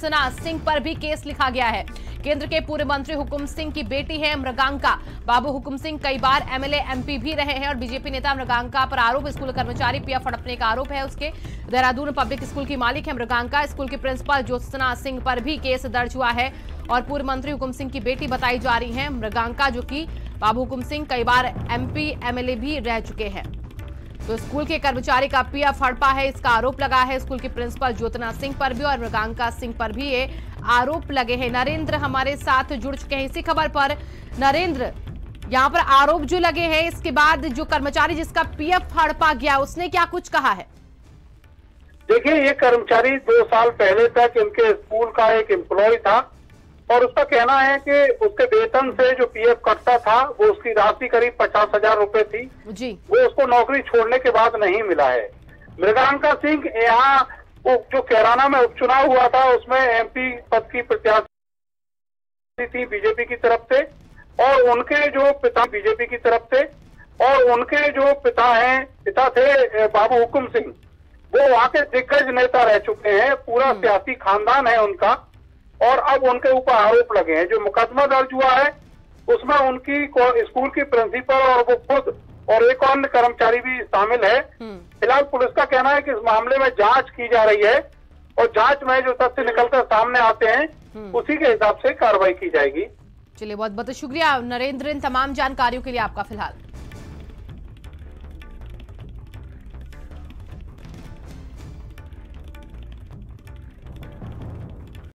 ज्योत्सना सिंह पर भी केस लिखा गया है। केंद्र के पूर्व मंत्री हुकुम सिंह की बेटी है मृगांका। बाबू हुकुम सिंह कई बार एमएलए, एमपी भी रहे हैं और बीजेपी नेता मृगांका पर आरोप, स्कूल कर्मचारी पिया फड़पने का आरोप है। उसके देहरादून पब्लिक स्कूल की मालिक है मृगांका। स्कूल की प्रिंसिपल ज्योत्सना सिंह पर भी केस दर्ज हुआ है और पूर्व मंत्री हुकुम सिंह की बेटी बताई जा रही है मृगांका, जो की बाबू हुकुम सिंह कई बार एमपी, एमएलए भी रह चुके हैं। तो स्कूल के कर्मचारी का पीएफ हड़पा है, इसका आरोप लगा है। स्कूल की प्रिंसिपल ज्योतना सिंह पर भी और मृगांका सिंह पर भी ये आरोप लगे हैं। नरेंद्र हमारे साथ जुड़ चुके हैं इसी खबर पर। नरेंद्र, यहाँ पर आरोप जो लगे हैं, इसके बाद जो कर्मचारी जिसका पीएफ हड़पा गया, उसने क्या कुछ कहा है? देखिए, ये कर्मचारी दो साल पहले तक इनके स्कूल का एक एम्प्लॉय था। और उसका कहना है कि उसके वेतन से जो पीएफ कटता था वो उसकी राशि करीब पचास हज़ार रूपए थी। जी। वो उसको नौकरी छोड़ने के बाद नहीं मिला है। मृगांका सिंह यहाँ जो कैराना में उपचुनाव हुआ था उसमें एमपी पद की प्रत्याशी थी बीजेपी की तरफ़ से और उनके जो पिता बीजेपी की तरफ़ से और उनके जो पिता हैं पिता थे बाबू हुकुम सिंह। वो वहाँ के दिग्गज नेता रह चुके हैं पूरा सियासी खानदान है उनका। और अब उनके ऊपर आरोप लगे हैं। जो मुकदमा दर्ज हुआ है उसमें उनकी स्कूल की प्रिंसिपल और वो खुद और एक अन्य कर्मचारी भी शामिल है। फ़िलहाल पुलिस का कहना है कि इस मामले में जाँच की जा रही है और जाँच में जो तथ्य निकलकर सामने आते हैं उसी के हिसाब से कार्रवाई की जाएगी। चलिए बहुत बहुत शुक्रिया नरेंद्र इन तमाम जानकारियों के लिए आपका फ़िलहाल।